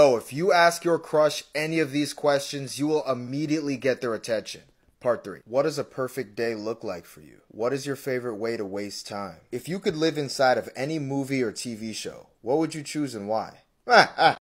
So if you ask your crush any of these questions, you will immediately get their attention. Part 3. What does a perfect day look like for you? What is your favorite way to waste time? If you could live inside of any movie or TV show, what would you choose and why?